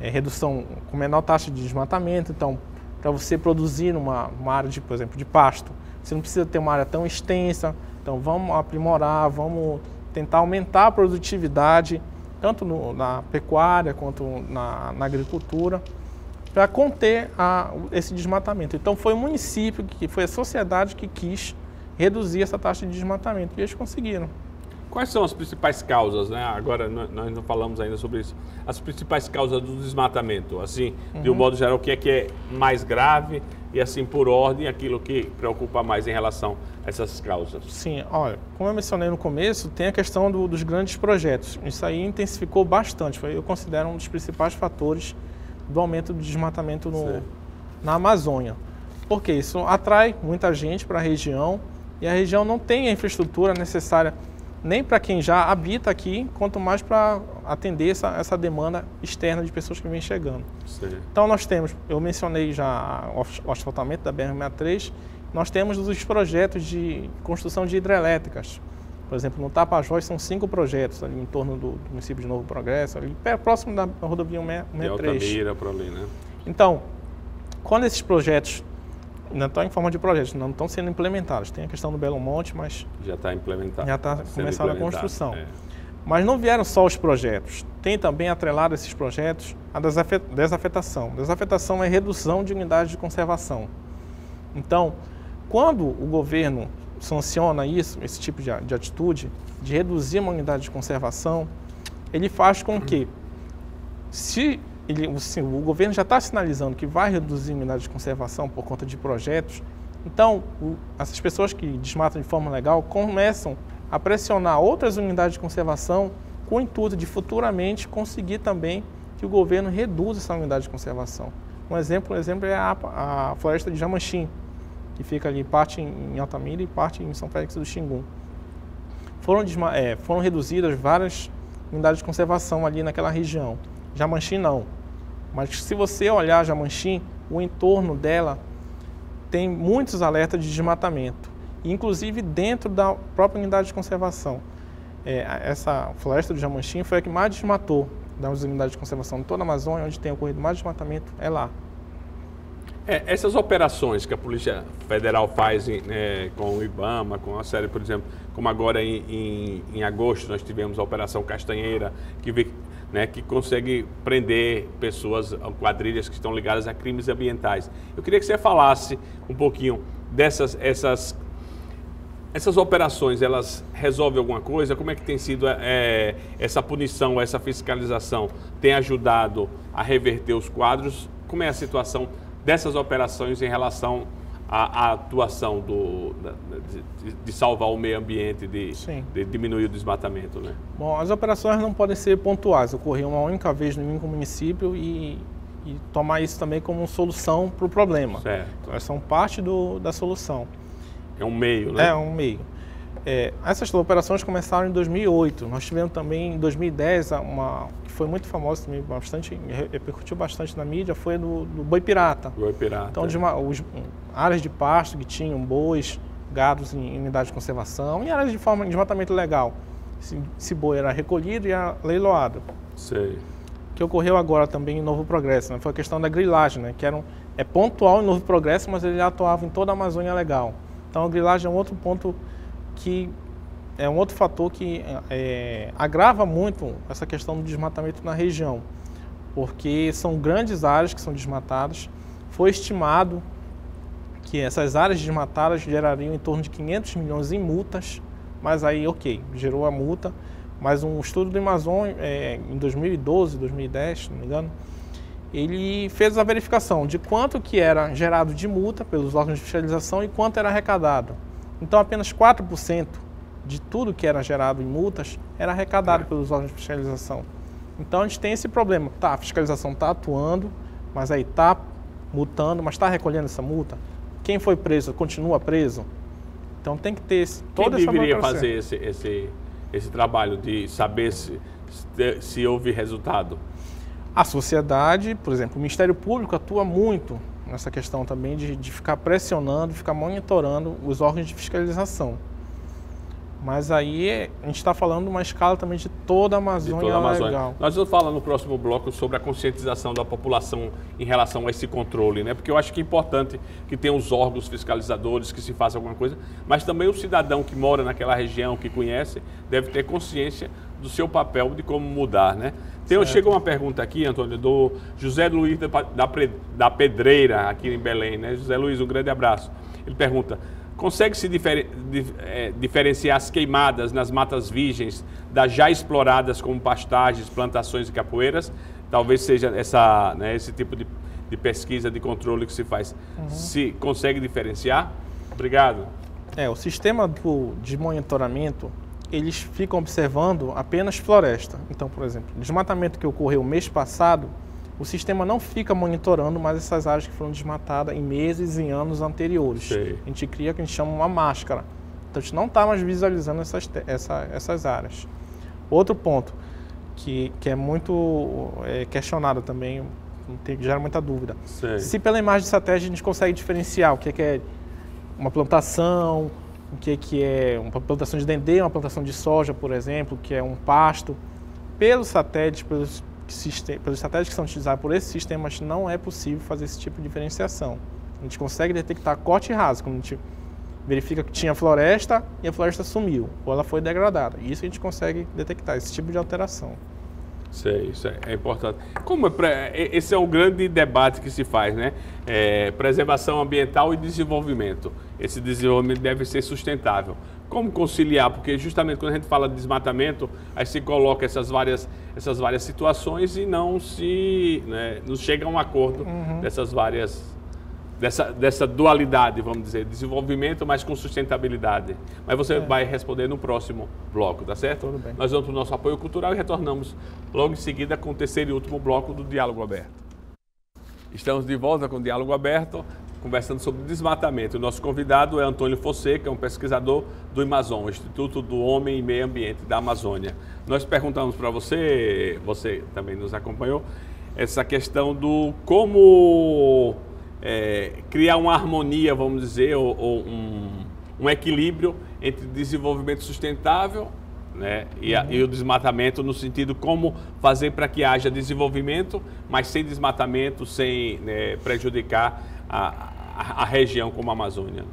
é, redução, com menor taxa de desmatamento. Então, para você produzir numa, uma área de, por exemplo, de pasto, você não precisa ter uma área tão extensa. Então, vamos aprimorar, vamos tentar aumentar a produtividade tanto no, na pecuária quanto na, na agricultura, para conter a, esse desmatamento. Então foi o município, que foi a sociedade que quis reduzir essa taxa de desmatamento e eles conseguiram. Quais são as principais causas, né? Agora nós não falamos ainda sobre isso. As principais causas do desmatamento, assim, uhum. de um uhum. modo geral, o que é que é mais grave e assim por ordem aquilo que preocupa mais em relação a essas causas. Sim, olha, como eu mencionei no começo, tem a questão do, dos grandes projetos. Isso aí intensificou bastante. Foi, eu considero um dos principais fatores do aumento do desmatamento no, na Amazônia. Porque isso atrai muita gente para a região e a região não tem a infraestrutura necessária nem para quem já habita aqui, quanto mais para atender essa, essa demanda externa de pessoas que vêm chegando. Sim. Então nós temos, eu mencionei já o asfaltamento da BR-63, nós temos os projetos de construção de hidrelétricas. Por exemplo, no Tapajós são cinco projetos ali em torno do, do município de Novo Progresso, ali próximo da rodovia 63. Altamira, por ali, né? Então, quando esses projetos ainda estão em forma de projetos, não estão sendo implementados. Tem a questão do Belo Monte, mas. Já está implementado. Já está começando a construção. É. Mas não vieram só os projetos. Tem também atrelado esses projetos a desafetação. Desafetação é redução de unidades de conservação. Então, quando o governo sanciona isso, esse tipo de, de atitude, de reduzir uma unidade de conservação, ele faz com que, se ele, assim, o governo já está sinalizando que vai reduzir a unidade de conservação por conta de projetos, Então, o, essas pessoas que desmatam de forma legal começam a pressionar outras unidades de conservação com o intuito de futuramente conseguir também que o governo reduza essa unidade de conservação. Um exemplo, um exemplo é a, a floresta de Jamanchim, que fica ali parte em Altamira e parte em São Félix do Xingu. Foram, é, foram reduzidas várias unidades de conservação ali naquela região. Jamanchim não. Mas se você olhar Jamanchim, o entorno dela tem muitos alertas de desmatamento, inclusive dentro da própria unidade de conservação. É, essa floresta do Jamanchim foi a que mais desmatou das unidades de conservação de toda a Amazônia, onde tem ocorrido mais desmatamento, é lá. É, essas operações que a Polícia Federal faz né, com o IBAMA, com a série, por exemplo, como agora em, em, em agosto nós tivemos a Operação Castanheira, que, né, que consegue prender pessoas, quadrilhas que estão ligadas a crimes ambientais. Eu queria que você falasse um pouquinho dessas essas, essas operações, elas resolvem alguma coisa? Como é que tem sido é, essa punição, essa fiscalização? Tem ajudado a reverter os quadros? Como é a situação dessas operações em relação à, à atuação do, de, de, salvar o meio ambiente, de, de, diminuir o desmatamento, né? Bom, as operações não podem ser pontuais, ocorrer uma única vez no único município e, e tomar isso também como solução para o problema. Certo. Elas são parte do, da solução. É um meio, né? É um meio. É, essas operações começaram em 2008. Nós tivemos também em 2010 uma que foi muito famosa também, bastante repercutiu bastante na mídia, foi do, do boi pirata. Boi pirata. Então, de uma, os, áreas de pasto que tinham bois, gados em, em unidade de conservação e áreas de forma de desmatamento legal. Esse, esse boi era recolhido e era leiloado. Sei. Que ocorreu agora também em Novo Progresso, né? Foi a questão da grilagem, né? Que era um, é pontual em Novo Progresso, mas ele atuava em toda a Amazônia legal. Então a grilagem é um outro ponto que é um outro fator que é, agrava muito essa questão do desmatamento na região, porque são grandes áreas que são desmatadas. Foi estimado que essas áreas desmatadas gerariam em torno de 500 milhões em multas, mas aí, ok, gerou a multa, mas um estudo do Amazon é, em 2012, 2010, se não me engano, ele fez a verificação de quanto que era gerado de multa pelos órgãos de fiscalização e quanto era arrecadado. Então, apenas 4% de tudo que era gerado em multas era arrecadado é. pelos órgãos de fiscalização. Então, a gente tem esse problema. Tá, a fiscalização está atuando, mas aí está multando, mas está recolhendo essa multa. Quem foi preso continua preso. Então, tem que ter esse, toda Quem deveria fazer esse, esse, esse trabalho de saber se, se houve resultado? A sociedade, por exemplo, o Ministério Público atua muito nessa questão também de, de ficar pressionando, ficar monitorando os órgãos de fiscalização. Mas aí a gente está falando de uma escala também de toda a Amazônia, de toda a Amazônia. legal. Nós vamos falar no próximo bloco sobre a conscientização da população em relação a esse controle, né? Porque eu acho que é importante que tenha os órgãos fiscalizadores, que se faça alguma coisa, mas também o cidadão que mora naquela região, que conhece, deve ter consciência do seu papel de como mudar, né? Tem, chega uma pergunta aqui, Antônio, do José Luiz da, da, da Pedreira, aqui em Belém, né? José Luiz, um grande abraço. Ele pergunta: consegue-se dif, é, diferenciar as queimadas nas matas virgens das já exploradas como pastagens, plantações e capoeiras? Talvez seja essa, né, esse tipo de, de, pesquisa, de controle que se faz. Uhum. Se consegue diferenciar? Obrigado. É, o sistema do, de monitoramento eles ficam observando apenas floresta. Então, por exemplo, o desmatamento que ocorreu mês passado, o sistema não fica monitorando mais essas áreas que foram desmatadas em meses e anos anteriores. Sei. A gente cria o que a gente chama uma máscara. Então, a gente não está mais visualizando essas, essa, essas áreas. Outro ponto que, que é muito é, questionado também, tem, gera muita dúvida. Sei. Se pela imagem de satélite a gente consegue diferenciar o que é, que é uma plantação, o que, que é uma plantação de dendê, uma plantação de soja, por exemplo, que é um pasto. Pelos satélites, pelos, pelos satélites que são utilizados por esses sistemas, não é possível fazer esse tipo de diferenciação. A gente consegue detectar corte raso, quando a gente verifica que tinha floresta e a floresta sumiu, ou ela foi degradada. Isso a gente consegue detectar, esse tipo de alteração. Sei, isso é, é importante. Como é, esse é o grande debate que se faz, né? É, preservação ambiental e desenvolvimento. Esse desenvolvimento deve ser sustentável. Como conciliar? Porque justamente quando a gente fala de desmatamento, aí se coloca essas várias, essas várias situações e não se né, não chega a um acordo uhum. dessas várias dessa, dessa dualidade, vamos dizer, desenvolvimento, mas com sustentabilidade. Mas você é. vai responder no próximo bloco, tá certo? Tudo bem. Nós vamos para o nosso apoio cultural e retornamos logo em seguida com o terceiro e último bloco do Diálogo Aberto. Estamos de volta com o Diálogo Aberto, conversando sobre desmatamento. O nosso convidado é Antônio Fonseca, um pesquisador do Amazon, Instituto do Homem e Meio Ambiente da Amazônia. Nós perguntamos para você, você também nos acompanhou, essa questão do como é, criar uma harmonia, vamos dizer, ou, ou um, um, equilíbrio entre desenvolvimento sustentável né, e, a, e, o desmatamento no sentido como fazer para que haja desenvolvimento, mas sem desmatamento, sem né, prejudicar a, a, região como a Amazônia.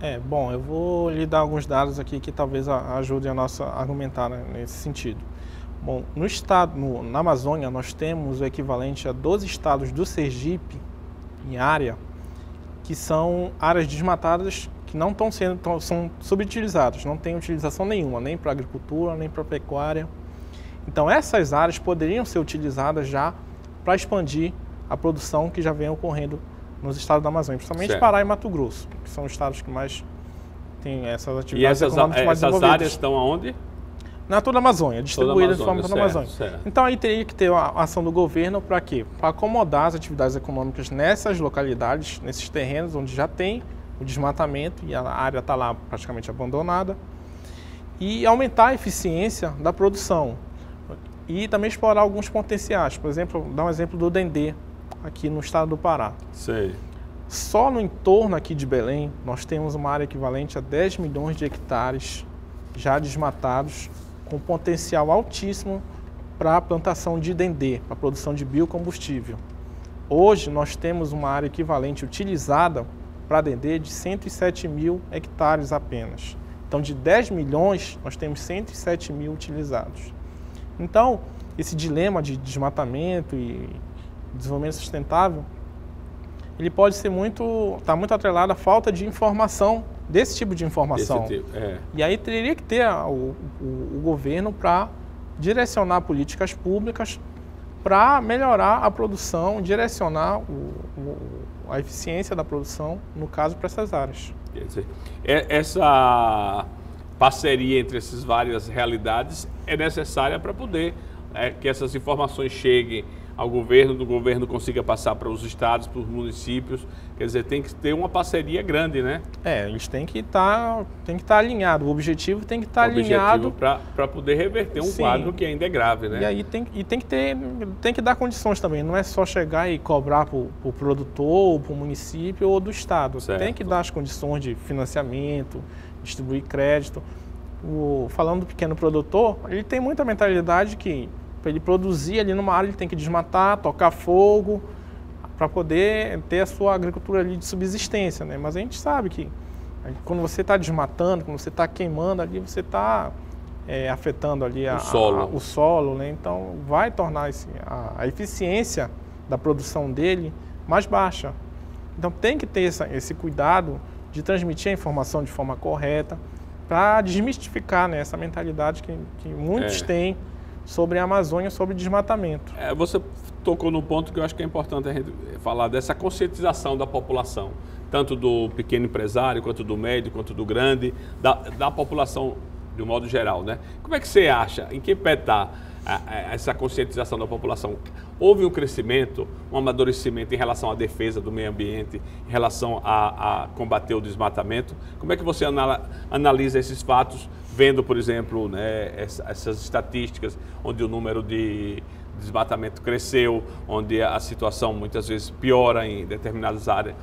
É, bom, eu vou lhe dar alguns dados aqui que talvez ajudem a nossa argumentar né, nesse sentido. Bom, no estado, no, na Amazônia, nós temos o equivalente a 12 estados do Sergipe em área, que são áreas desmatadas que não estão sendo tão, são subutilizadas, não tem utilização nenhuma, nem para agricultura, nem para pecuária. Então essas áreas poderiam ser utilizadas já para expandir a produção que já vem ocorrendo nos estados da Amazônia, principalmente certo. Pará e Mato Grosso, que são os estados que mais têm essas atividades e essas, econômicas mais essas áreas estão aonde? na toda a Amazônia, distribuída de forma toda a Amazônia. Certo. Então aí teria que ter a ação do governo para quê? Para acomodar as atividades econômicas nessas localidades, nesses terrenos onde já tem o desmatamento e a área está lá praticamente abandonada, e aumentar a eficiência da produção. E também explorar alguns potenciais. Por exemplo, dar um exemplo do Dendê, aqui no estado do Pará. Sei. Só no entorno aqui de Belém, nós temos uma área equivalente a 10 milhões de hectares já desmatados com potencial altíssimo para a plantação de dendê, para a produção de biocombustível. Hoje nós temos uma área equivalente utilizada para dendê de 107 mil hectares apenas. Então, de 10 milhões, nós temos 107 mil utilizados. Então, esse dilema de desmatamento e desenvolvimento sustentável, ele pode ser muito, está muito atrelado à falta de informação desse tipo de informação. Tipo, é. E aí teria que ter a, o, o, o governo para direcionar políticas públicas para melhorar a produção, direcionar o, a eficiência da produção, no caso, para essas áreas. Quer dizer, é, essa parceria entre essas várias realidades é necessária para poder é, que essas informações cheguem ao governo, do governo consiga passar para os estados, para os municípios. Quer dizer, tem que ter uma parceria grande, né? É, eles têm que estar, tá, tem que estar tá alinhado. O objetivo tem que estar tá alinhado para poder reverter um Sim. quadro que ainda é grave, né? E aí tem, e tem que ter, tem que dar condições também. Não é só chegar e cobrar para o produtor, para o município ou do estado. Certo. Tem que dar as condições de financiamento, distribuir crédito. O, falando do pequeno produtor, ele tem muita mentalidade que para ele produzir ali numa área, ele tem que desmatar, tocar fogo, para poder ter a sua agricultura ali de subsistência, né? Mas a gente sabe que quando você está desmatando, quando você está queimando ali, você está é, afetando ali a, o solo, a, o solo né? Então vai tornar esse, a, a, eficiência da produção dele mais baixa. Então tem que ter essa, esse cuidado de transmitir a informação de forma correta para desmistificar né, essa mentalidade que, que muitos é. têm sobre a Amazônia, sobre desmatamento. É, você tocou no ponto que eu acho que é importante a gente falar dessa conscientização da população, tanto do pequeno empresário, quanto do médio, quanto do grande, da, da população de um modo geral, né? Como é que você acha, em que pé está essa conscientização da população? Houve um crescimento, um amadurecimento em relação à defesa do meio ambiente, em relação a, a combater o desmatamento? Como é que você analisa esses fatos vendo, por exemplo, né, essas estatísticas onde o número de desmatamento cresceu, onde a situação muitas vezes piora em determinadas áreas,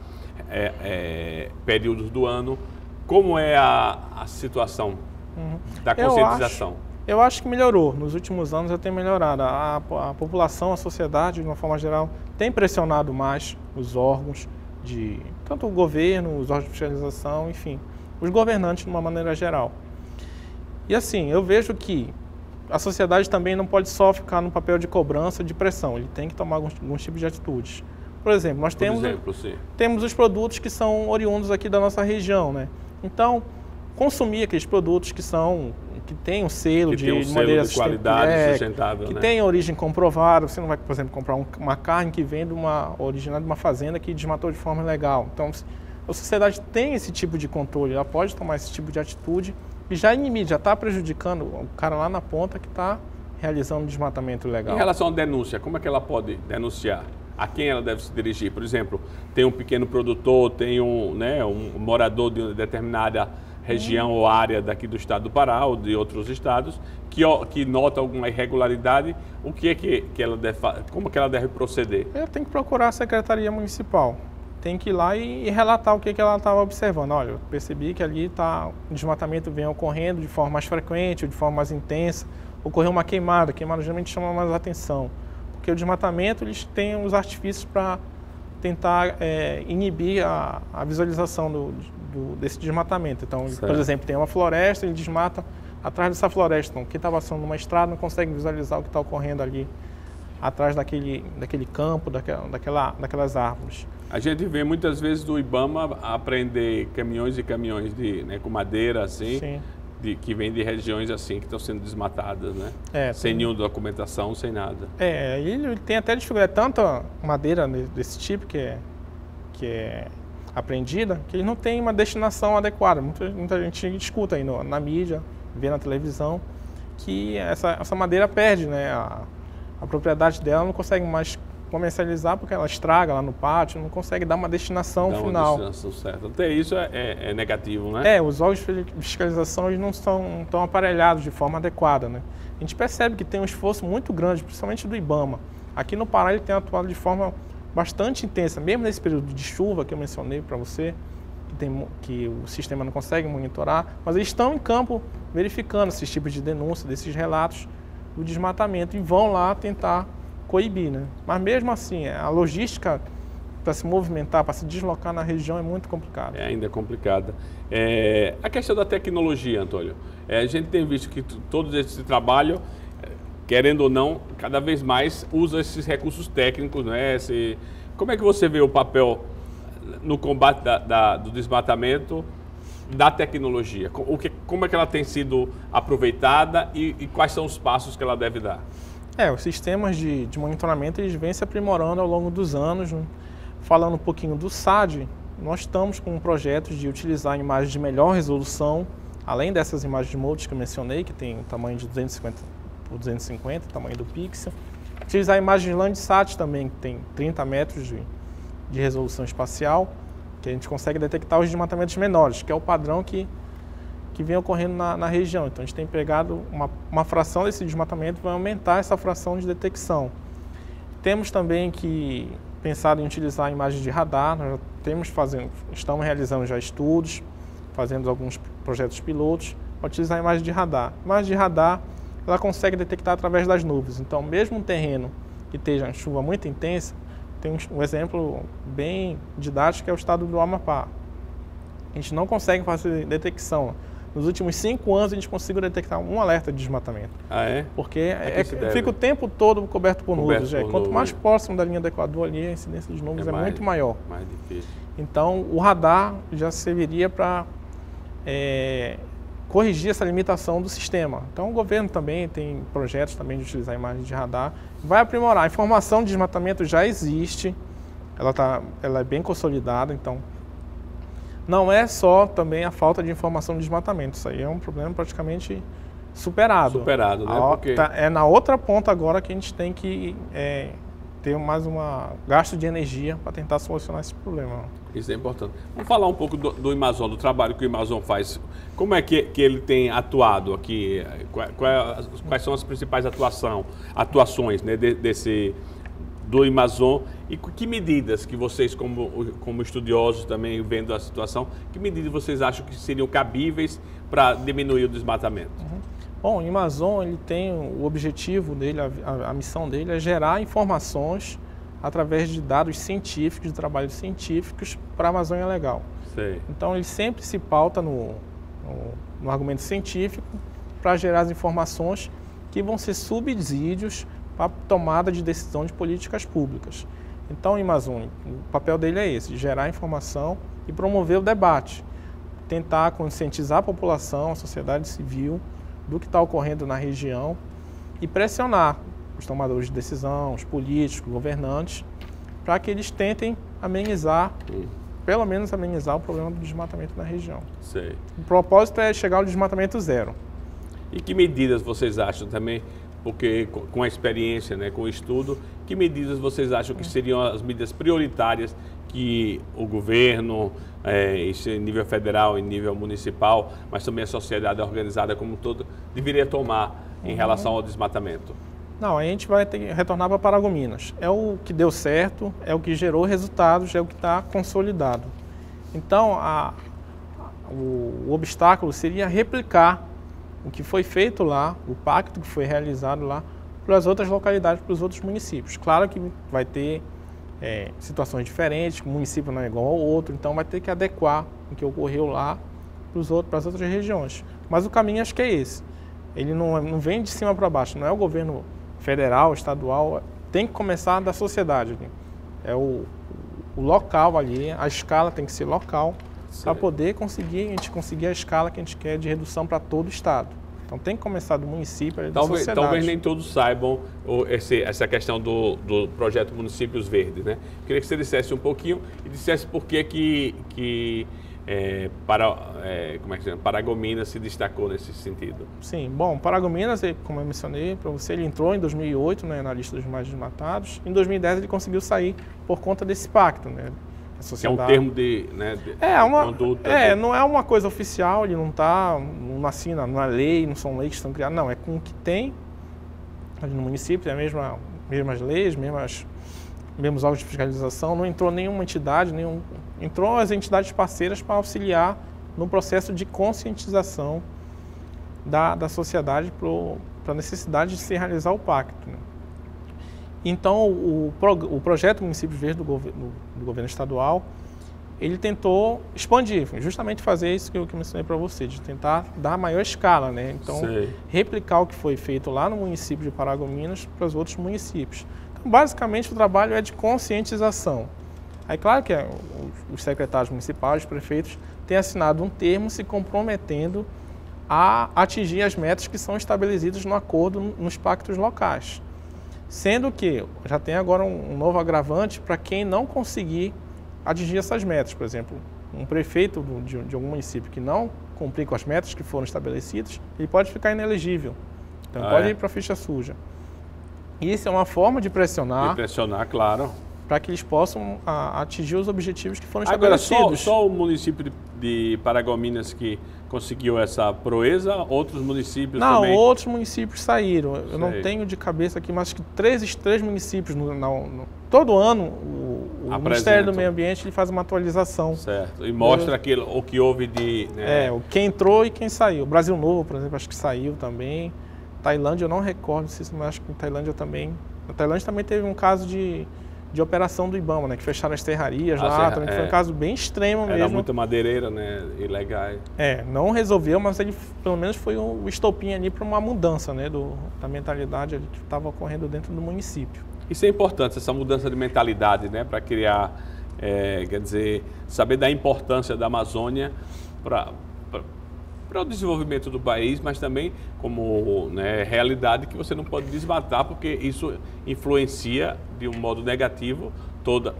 é, é, períodos do ano. Como é a, a situação uhum. da conscientização? Eu acho, eu acho, que melhorou. Nos últimos anos já tem melhorado. A, a população, a sociedade, de uma forma geral, tem pressionado mais os órgãos de tanto o governo, os órgãos de fiscalização, enfim, os governantes de uma maneira geral. E assim, eu vejo que a sociedade também não pode só ficar no papel de cobrança, de pressão, ele tem que tomar alguns, alguns tipos de atitudes. Por exemplo, nós Por temos, exemplo, temos os produtos que são oriundos aqui da nossa região, né? Então, consumir aqueles produtos que são que tem um selo que de, um selo maneira de qualidade é, sustentável, que né? tem origem comprovada. Você não vai, por exemplo, comprar um- uma carne que vem de uma original de uma fazenda que desmatou de forma ilegal. Então, a sociedade tem esse tipo de controle, ela pode tomar esse tipo de atitude e já já está prejudicando o cara lá na ponta que está realizando desmatamento ilegal. Em relação à denúncia, como é que ela pode denunciar? A quem ela deve se dirigir? Por exemplo, tem um pequeno produtor, tem um, né, um morador de uma determinada região ou área daqui do estado do Pará ou de outros estados que, que nota alguma irregularidade, o que é que, que ela deve, como é que ela deve proceder? Eu tenho que procurar a secretaria municipal. Tem que ir lá e, e relatar o que, que ela estava observando. Olha, eu percebi que ali tá, o desmatamento vem ocorrendo de forma mais frequente, ou de forma mais intensa. Ocorreu uma queimada. Queimada geralmente chama mais atenção. Porque o desmatamento, eles têm os artifícios para tentar é, inibir a, a visualização do, do- desse desmatamento. Então, Certo. por exemplo, tem uma floresta, ele desmata atrás dessa floresta. Então, quem está passando numa estrada não consegue visualizar o que está ocorrendo ali atrás daquele, daquele campo, daquela, daquela, daquelas árvores. A gente vê muitas vezes do IBAMA apreender caminhões e caminhões de, né, com madeira assim, Sim. de- que vem de regiões assim que estão sendo desmatadas, né? É, sem tem- nenhuma documentação, sem nada. É, ele tem até dificuldade, é tanta madeira desse tipo que é, que é apreendida, que ele não tem uma destinação adequada. Muita, muita gente escuta aí no- na mídia, vê na televisão, que essa, essa madeira perde, né? A, a propriedade dela não consegue mais comercializar porque ela estraga lá no pátio, não consegue dar uma destinação Dá uma final. destinação certa. Até isso é, é- é negativo, né? É, os órgãos de fiscalização eles não estão tão aparelhados de forma adequada. Né? A gente percebe que tem um esforço muito grande, principalmente do IBAMA. Aqui no Pará ele tem atuado de forma bastante intensa, mesmo nesse período de chuva que eu mencionei para você, que, tem que o sistema não consegue monitorar, mas eles estão em campo verificando esses tipos de denúncia, desses relatos do desmatamento e vão lá tentar coibir. Né? Mas mesmo assim, a logística para se movimentar, para se deslocar na região é muito complicada. É ainda complicada. É, a questão da tecnologia, Antônio. É, a gente tem visto que t- todo esse trabalho, é, querendo ou não, cada vez mais usa esses recursos técnicos, né? Esse, como é que você vê o papel no combate da- da- do desmatamento da tecnologia? O que, como é que ela tem sido aproveitada e, e quais são os passos que ela deve dar? É, os sistemas de, de monitoramento eles vêm se aprimorando ao longo dos anos. né? Falando um pouquinho do SAD, nós estamos com projetos de utilizar imagens de melhor resolução, além dessas imagens de moldes que eu mencionei, que tem tamanho de 250 por 250, tamanho do pixel. Utilizar imagens de Landsat também, que tem 30 metros de, de resolução espacial, que a gente consegue detectar os desmatamentos menores, que é o padrão que que vem ocorrendo na, na região. Então a gente tem pegado uma, uma fração desse desmatamento, vai aumentar essa fração de detecção. Temos também que pensado em utilizar imagens de radar, nós temos fazendo, estamos realizando já estudos, fazendo alguns projetos pilotos, para utilizar a imagem de radar. A imagem de radar, ela consegue detectar através das nuvens. Então, mesmo um terreno que esteja em chuva muito intensa, tem um exemplo bem didático que é o estado do Amapá. A gente não consegue fazer detecção. Nos últimos cinco anos a gente conseguiu detectar um alerta de desmatamento. Ah, é? Porque que é- se deve? fica o tempo todo coberto por nuvens. é. Quanto mais próximo da linha do Equador ali, a incidência de nuvens é, mais- muito maior. Mais difícil. Então o radar já serviria para é, corrigir essa limitação do sistema. Então o governo também tem projetos também de utilizar imagens de radar. Vai aprimorar. A informação de desmatamento já existe, ela, tá, ela é bem consolidada, então não é só também a falta de informação de desmatamento. Isso aí é um problema praticamente superado. Superado, né? Porque- é na outra ponta agora que a gente tem que é, ter mais um gasto de energia para tentar solucionar esse problema. Isso é importante. Vamos falar um pouco do, do Amazon, do trabalho que o Amazon faz. Como é que, que ele tem atuado aqui? Qua- qua- quais são as principais atuação, atuações né, de- desse do Amazon e que medidas que vocês, como, como estudiosos também vendo a situação, que medidas vocês acham que seriam cabíveis para diminuir o desmatamento? Bom, o Amazon ele tem o objetivo dele, a, a- a missão dele é gerar informações através de dados científicos, de trabalhos científicos para a Amazônia Legal. Sei. Então ele sempre se pauta no, no, no argumento científico para gerar as informações que vão ser subsídios para a tomada de decisão de políticas públicas. Então o Amazon, o papel dele é esse, gerar informação e promover o debate, tentar conscientizar a população, a sociedade civil, do que está ocorrendo na região e pressionar os tomadores de decisão, os políticos, governantes, para que eles tentem amenizar, hum. pelo menos amenizar o problema do desmatamento na região. Sei. O propósito é chegar ao desmatamento zero. E que medidas vocês acham também, porque com a experiência, né, com o estudo, que medidas vocês acham que seriam as medidas prioritárias que o governo, é, em nível federal, em nível municipal, mas também a sociedade organizada como um todo, deveria tomar em uhum. relação ao desmatamento? Não, a gente vai ter que retornar para Paragominas. É o que deu certo, é o que gerou resultados, é o que está consolidado. Então, a, o, o obstáculo seria replicar o que foi feito lá, o pacto que foi realizado lá, para as outras localidades, para os outros municípios. Claro que vai ter é, situações diferentes, o município não é igual ao outro, então vai ter que adequar o que ocorreu lá para, os outros, para as outras regiões. Mas o caminho acho que é esse. Ele não, não vem de cima para baixo, não é o governo federal, estadual, tem que começar da sociedade. É o, o local ali, a escala tem que ser local para poder conseguir, a gente conseguir a escala que a gente quer de redução para todo o estado. Então tem que começar do município, da talvez, sociedade. Talvez nem todos saibam esse, essa questão do, do projeto Municípios Verdes, né? Queria que você dissesse um pouquinho e dissesse por que que, que é, para, é, como é que se chama? Paragominas se destacou nesse sentido. Sim, bom, Paragominas, como eu mencionei para você, ele entrou em 2008 né, na lista dos mais desmatados. Em 2010 ele conseguiu sair por conta desse pacto, né? É um termo de, né, de é, uma, conduta. É, não é uma coisa oficial, ele não está, não assina, não é lei, não são leis que estão criadas, não, é com o que tem ali no município, é a mesma, mesmas leis, mesmas mesmos órgãos de fiscalização, não entrou nenhuma entidade, nenhum, entrou as entidades parceiras para auxiliar no processo de conscientização da, da sociedade para a necessidade de se realizar o pacto. Né? Então, o, o projeto Municípios Verdes do, governo, do governo estadual, ele tentou expandir, justamente fazer isso que eu, que eu mencionei para você, de tentar dar maior escala, né? Então, Sei. replicar o que foi feito lá no município de Paragominas para os outros municípios basicamente o trabalho é de conscientização. Aí claro que é, os secretários municipais, os prefeitos, têm assinado um termo se comprometendo a atingir as metas que são estabelecidas no acordo nos pactos locais. Sendo que já tem agora um novo agravante para quem não conseguir atingir essas metas. Por exemplo, um prefeito de, de algum município que não cumprir com as metas que foram estabelecidas, ele pode ficar inelegível. Então ah, pode é? ir para a ficha suja. Isso é uma forma de pressionar. De pressionar, claro. Para que eles possam a, atingir os objetivos que foram estabelecidos. Agora, só, só o município de, de Paragominas que conseguiu essa proeza, outros municípios não, também? Não, outros municípios saíram. Eu Sei. não tenho de cabeça aqui, mas que três, três municípios, no, no, todo ano, o, o Ministério do Meio Ambiente ele faz uma atualização. Certo, e mostra aquilo, o que houve de... Né? É, quem entrou e quem saiu. O Brasil Novo, por exemplo, acho que saiu também. Tailândia eu não recordo se mas acho que em Tailândia também. Na Tailândia também teve um caso de, de operação do Ibama, né? Que fecharam as terrarias ah, lá, também é, foi um caso bem extremo era mesmo. Era muita madeireira, né? Ilegais. É, não resolveu, mas ele pelo menos foi o estopim ali para uma mudança, né? Do, da mentalidade que estava ocorrendo dentro do município. Isso é importante, essa mudança de mentalidade, né? Para criar, é, quer dizer, saber da importância da Amazônia para para o desenvolvimento do país, mas também como né, realidade que você não pode desmatar, porque isso influencia de um modo negativo toda,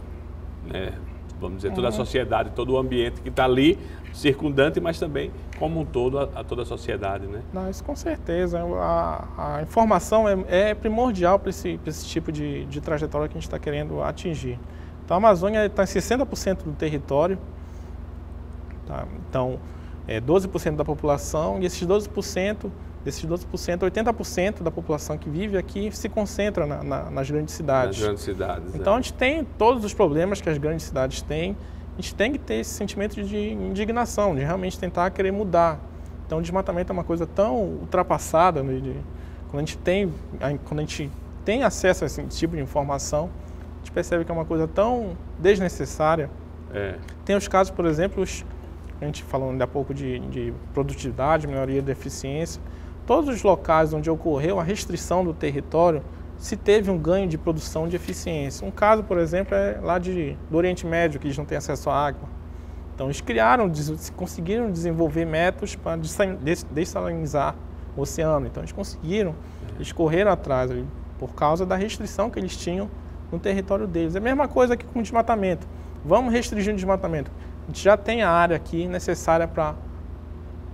né, vamos dizer, toda a uhum. sociedade, todo o ambiente que está ali circundante, mas também como um todo a, a, toda a sociedade, né? Não, isso com certeza. A, a informação é, é primordial para esse, esse tipo de, de trajetória que a gente está querendo atingir. Então a Amazônia está em 60% do território. Tá? Então é, 12% da população, e esses 12%, desses 12%, 80% da população que vive aqui se concentra na, na, nas grandes cidades. Nas grandes cidades. Então é. a gente tem todos os problemas que as grandes cidades têm, a gente tem que ter esse sentimento de indignação, de realmente tentar querer mudar. Então o desmatamento é uma coisa tão ultrapassada, né, de, quando, a gente tem, quando a gente tem acesso a esse tipo de informação, a gente percebe que é uma coisa tão desnecessária. É. Tem os casos, por exemplo, os, a gente falando ainda há pouco de, de produtividade, melhoria da eficiência, todos os locais onde ocorreu a restrição do território, se teve um ganho de produção de eficiência. Um caso, por exemplo, é lá de, do Oriente Médio, que eles não têm acesso à água. Então, eles criaram, conseguiram desenvolver métodos para dessalinizar oceano. Então eles conseguiram, eles correram atrás por causa da restrição que eles tinham no território deles. É a mesma coisa aqui com o desmatamento. Vamos restringir o desmatamento. A gente já tem a área aqui necessária para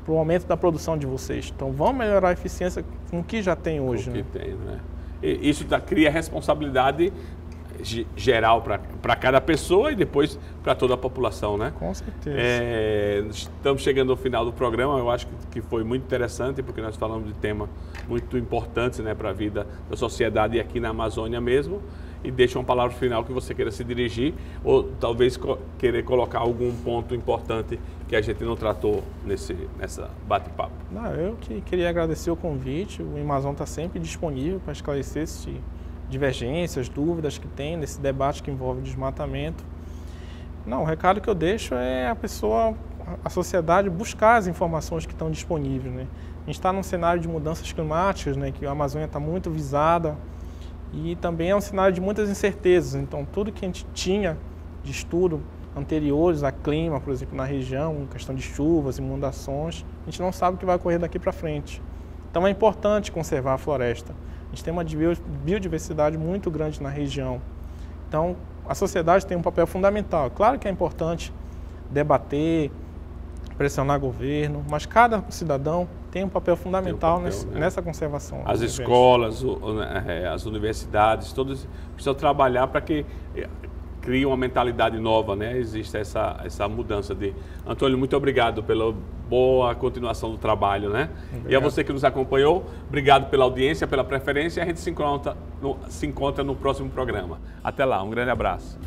o aumento da produção de vocês. Então vamos melhorar a eficiência com o que já tem hoje. O que né? tem, né? E isso tá, cria responsabilidade geral para cada pessoa e depois para toda a população, né? Com certeza. É, estamos chegando ao final do programa, eu acho que, que foi muito interessante, porque nós falamos de temas muito importantes né, para a vida da sociedade e aqui na Amazônia mesmo. E deixa uma palavra final que você queira se dirigir, ou talvez co querer colocar algum ponto importante que a gente não tratou nesse nessa bate-papo. Eu que queria agradecer o convite, o Amazon está sempre disponível para esclarecer esse divergências, dúvidas que tem nesse debate que envolve desmatamento. Não, o recado que eu deixo é a pessoa, a sociedade buscar as informações que estão disponíveis. Né? A gente está num cenário de mudanças climáticas, né, que a Amazônia está muito visada e também é um cenário de muitas incertezas. Então, tudo que a gente tinha de estudo anteriores a clima, por exemplo, na região, questão de chuvas, inundações, a gente não sabe o que vai ocorrer daqui para frente. Então, é importante conservar a floresta. A gente tem uma biodiversidade muito grande na região. Então, a sociedade tem um papel fundamental. Claro que é importante debater, pressionar governo, mas cada cidadão tem um papel fundamental um papel, nesse, né? nessa conservação. As escolas, né, é, as universidades, todos precisam trabalhar para que cria uma mentalidade nova, né? Existe essa, essa mudança de. Antônio, muito obrigado pela boa continuação do trabalho, né? Obrigado. E a você que nos acompanhou, obrigado pela audiência, pela preferência. A gente se encontra no, se encontra no próximo programa. Até lá, um grande abraço.